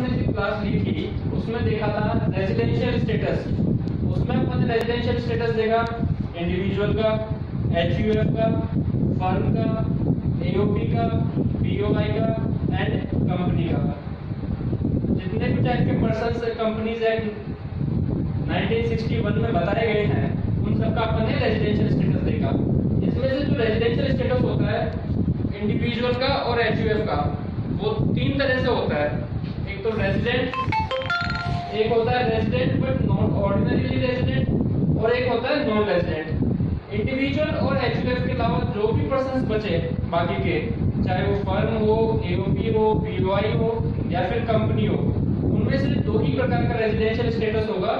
हमने जो क्लास ली थी, उसमें देखा था रेजिडेंशियल स्टेटस उसमें अपन रेजिडेंशियल स्टेटस देखा इंडिविजुअल का एचयूएफ का फर्म का एओपी का बीओआई का एंड कंपनी का। जितने भी टाइप के पर्सन कंपनीज़ एक्ट 1961 में बताए गए हैं, उन सबका अपन ने रेजिडेंशियल स्टेटस देखा। इसमें से जो रेजिडेंशियल स्टेटस होता है इंडिविजुअल का और एचयूएफ का, वो तीन तरह से होता है। तो रेजिडेंट एक होता है resident but not ordinarily resident और एक होता है नॉन रेजिडेंट इंडिविजुअल और एचयूएफ के अलावा जो भी पर्सन बचे, बाकी के, चाहे वो फर्म हो एओपी हो बीओआई हो, या फिर कंपनी हो, उनमें से दो ही प्रकार का रेजिडेंशियल स्टेटस होगा,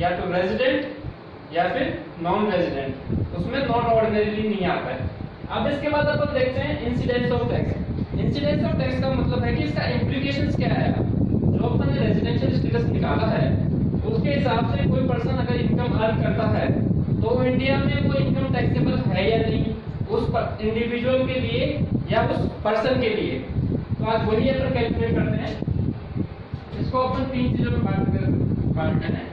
या तो रेजिडेंट या फिर नॉन रेजिडेंट उसमें नॉन ऑर्डिनरीली नहीं आता है. अब इसके बाद अपन देखते हैं incidence of tax incidence of tax का मतलब है कि इसका इम्प्लीकेशंस क्या है? जो अपन रेजिडेंशियल स्टेटस निकाला है, उसके हिसाब से कोई पर्सन अगर इनकम अर्न करता है तो इंडिया में वो इनकम टैक्सेबल है या नहीं? उस इंडिविजुअल के लिए या उस पर्सन के लिए? तो आज वही अपन कैलकुलेट करते हैं, इसको अपन तीन चीज़ों में बांट कर, बांटते हैं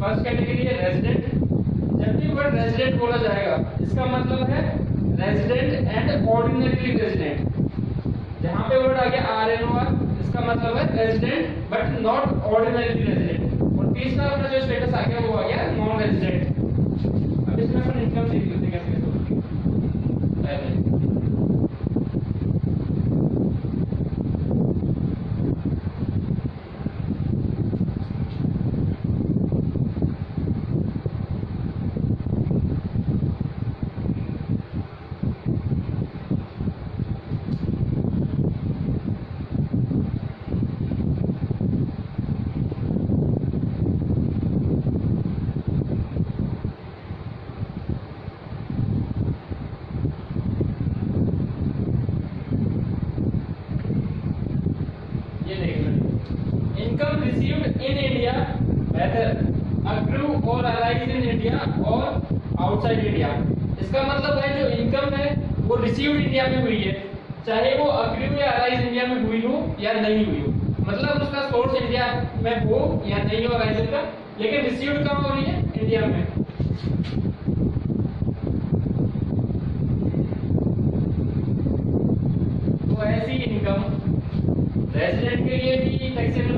फ़र्स्ट कैटेगरी है रेजिडेंट जब भी वर्ड रेजिडेंट बोला जाएगा इसका मतलब है रेजिडेंट एंड ऑर्डिनरी रेजिडेंट जहाँ पे वर्ड आ गया आर एन आर इसका मतलब है resident but not ordinary resident और तीसरा अपना जो स्टेटस आ गया वो आ गया नॉन रेजिडेंट अब इसमें अपन इनकम देख लेते हैं कैसे होती है जो इनकम है, वो रिसीव्ड इंडिया में हुई है। चाहे वो अग्रिव या अराइज इंडिया में हुई हो या नहीं हुई हो। मतलब उसका सोर्स इंडिया में हो या नहीं हो अराइजल का लेकिन रिसीव्ड कहाँ हो रही है? इंडिया में। तो ऐसी इनकम रेजिडेंट के लिए भी टैक्सेबल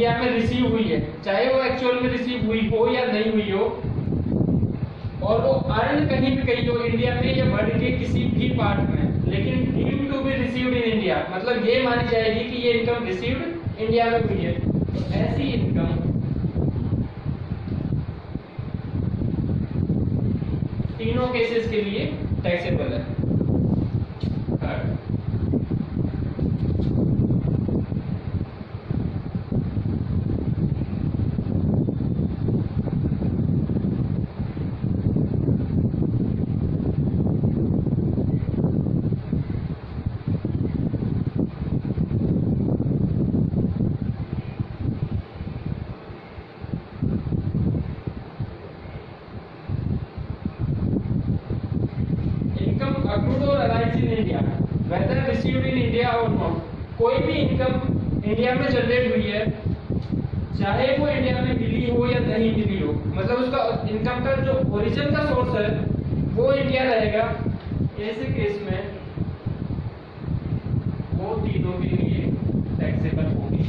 इंडिया में रिसीव हुई है, चाहे वो एक्चुअल में रिसीव हुई हो या नहीं हुई हो, और वो अर्न कहीं भी कहीं हो, इंडिया में या वर्ल्ड के किसी भी पार्ट में, लेकिन deem to be received in India मतलब ये मानी जाएगी कि ये इनकम रिसीव्ड इंडिया में हुई है। तो ऐसी इनकम तीनों केसेस के लिए टैक्सेबल है। इंडिया में जनरेट हुई है, चाहे वो इंडिया में मिली हो या नहीं मिली हो मतलब उसका इनकम का जो ओरिजिन का सोर्स है, वो इंडिया रहेगा, ऐसे केस में वो तीनों के लिए टैक्सेबल होगी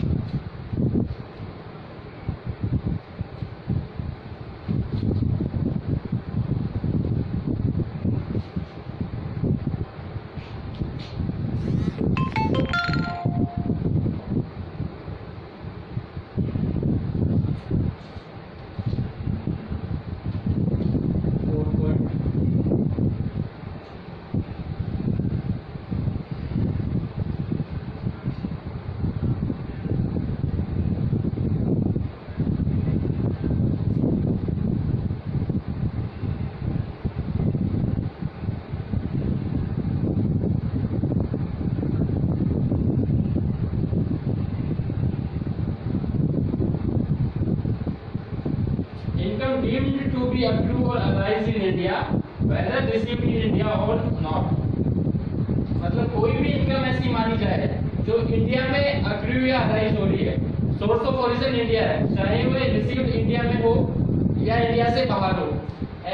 income be accrued or arise in India, whether received in India or not. मतलब कोई भी इनकम ऐसी मानी जाए, जो इंडिया में अक्रू या अराइज हो रही है। सोर्स ऑफ़ ओरिजिन इंडिया है। चाहे वो रिसीव्ड इंडिया में हो या इंडिया से बाहर हो,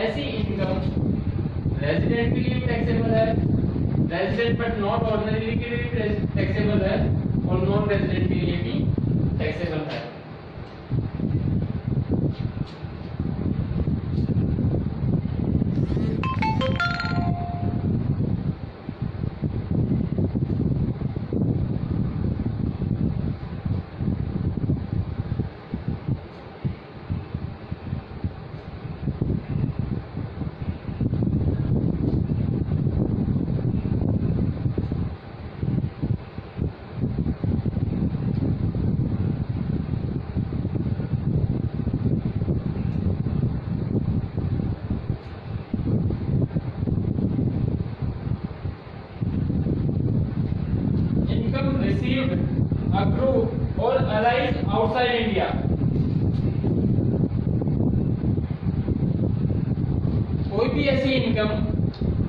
ऐसी इनकम रेजिडेंट के लिए टैक्सेबल है। रेजिडेंट बट नॉट ऑर्डिनरी के लिए भी टैक्सेबल है और नॉन रेजिडेंट के लिए भी टैक्सेबल है income received, accrued or arise outside India. कोई भी ऐसी इनकम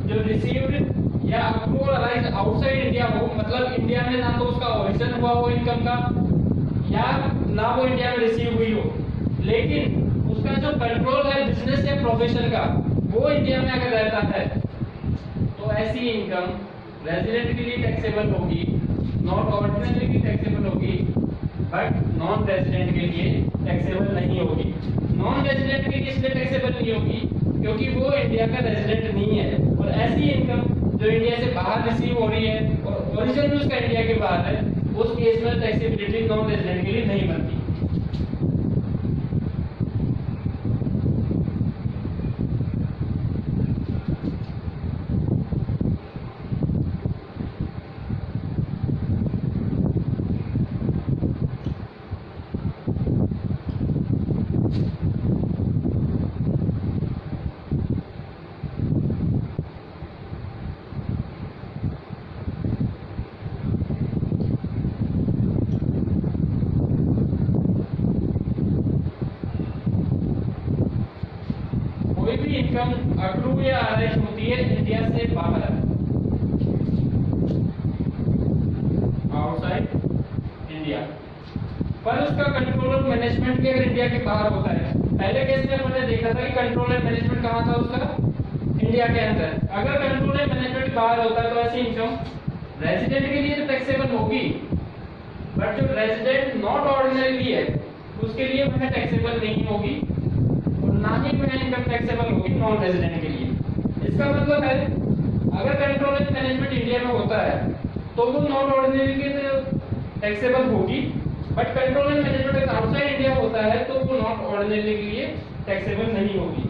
जो रिसीव्ड या अक्रू और आउटसाइड इंडिया हो मतलब इंडिया में ना तो उसका ओरिजिन हुआ हो इनकम का, या ना वो इंडिया में रिसीव हुई हो। लेकिन उसका जो कंट्रोल है बिज़नेस या प्रोफेशन का, वो इंडिया में अगर रहता है तो ऐसी इनकम रेजिडेंट के लिए टैक्सेबल होगी नॉट ऑर्डिनरी की टैक्सेबल होगी बट नॉन रेजिडेंट के लिए टैक्सेबल नहीं होगी। नॉन रेजिडेंट के लिए इसलिए टैक्सेबल नहीं होगी क्योंकि वो इंडिया का रेजिडेंट नहीं है। और ऐसी इनकम जो इंडिया से बाहर रिसीव हो रही है, और ओरिजिन भी उसका इंडिया के बाहर है, उस केस में टैक्सीबिलिटी नॉन रेजिडेंट के लिए नहीं बनती कोई भी इनकम या अराइज होती है, इंडिया से बाहर। Outside India. पर उसका कंट्रोल और मैनेजमेंट भी अगर इंडिया के बाहर होता है। पहले केस में हमने देखा था कि कंट्रोल एंड मैनेजमेंट कहाँ था उसका? इंडिया के अंदर। अगर कंट्रोल एंड मैनेजमेंट बाहर होता है तो ऐसी इनकम रेजिडेंट के लिए तो टैक्सेबल होगी। बट जो रेजिडेंट नॉट ऑर्डिनरी है, उसके लिए वह टैक्सेबल नहीं होगी। और में इनकम टैक्सेबल होगी नॉन रेजिडेंट के लिए। इसका मतलब है, अगर कंट्रोल एंड मैनेजमेंट इंडिया में होता है तो वो नॉन ऑर्डिनरी के टैक्सेबल होगी बट कंट्रोल एंड मैनेजमेंट अगर आउटसाइड इंडिया होता है तो वो नॉट ऑर्डिनरी के लिए टैक्सेबल नहीं होगी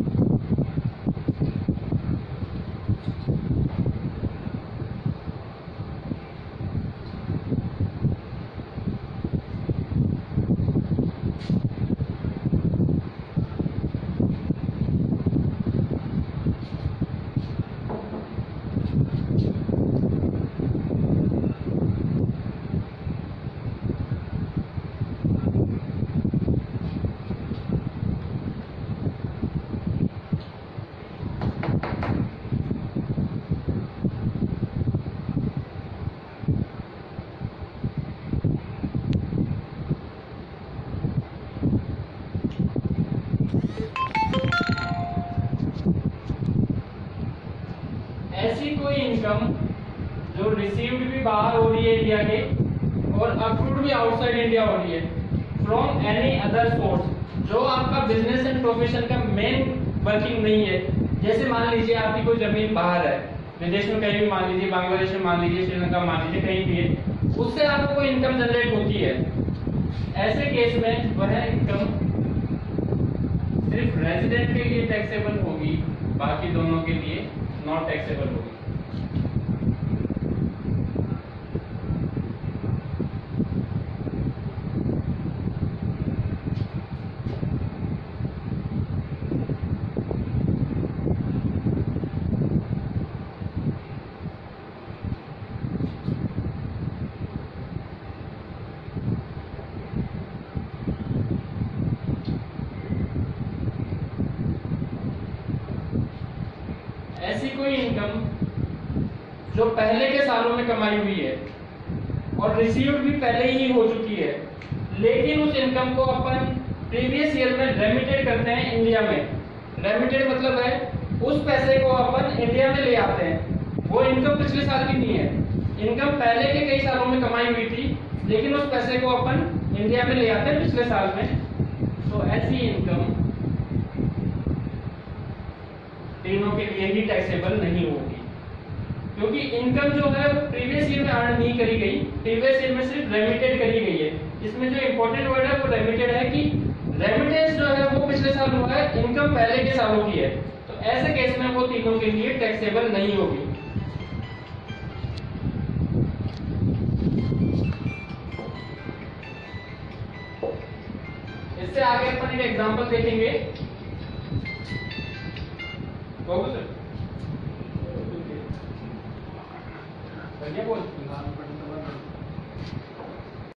ऐसी कोई इनकम जो रिसीव्ड भी बाहर हो रही है इंडिया के और अक्रूड भी आउटसाइड इंडिया हो रही है फ्रॉम एनी अदर सोर्स जो आपका बिज़नेस एंड प्रोफेशन का मेन वर्किंग नहीं है। जैसे मान लीजिए आपकी कोई ज़मीन बाहर है, विदेश में कहीं भी मान लीजिए, बांग्लादेश में मान लीजिए, श्रीलंका मान लीजिए, कहीं भी है, उससे आपको कोई इनकम जनरेट होती है। ऐसे केस में वह इनकम सिर्फ़ रेजिडेंट के लिए टैक्सेबल होगी, बाकी दोनों के लिए नॉट टैक्सेबल होगी। कोई इनकम जो पहले के सालों में कमाई हुई है और रिसीव भी पहले ही हो चुकी है, लेकिन उस इनकम को अपन प्रीवियस ईयर में रेमिटेड करते हैं इंडिया में। रेमिटेड मतलब है, उस पैसे को अपन इंडिया में ले आते हैं। वो इनकम पिछले साल की नहीं है। इनकम पहले के कई सालों में कमाई हुई थी, लेकिन उस पैसे को अपन इंडिया में ले आते हैं पिछले साल में। तो ऐसी इनकम तीनों के लिए ही टैक्सेबल नहीं होगी। क्योंकि इनकम जो है प्रीवियस ईयर में अर्न नहीं करी गई। प्रीवियस ईयर में सिर्फ़ रेमिटेड करी गई है। इसमें जो इंपॉर्टेंट वर्ड है, वो रेमिटेड है कि रेमिटेंस जो है, वो पिछले साल हुआ है इनकम पहले के सालों की है। तो ऐसे केस में वो तीनों के लिए टैक्सेबल नहीं होगी। इससे आगे अपन एक एग्जांपल देखेंगे। What was it?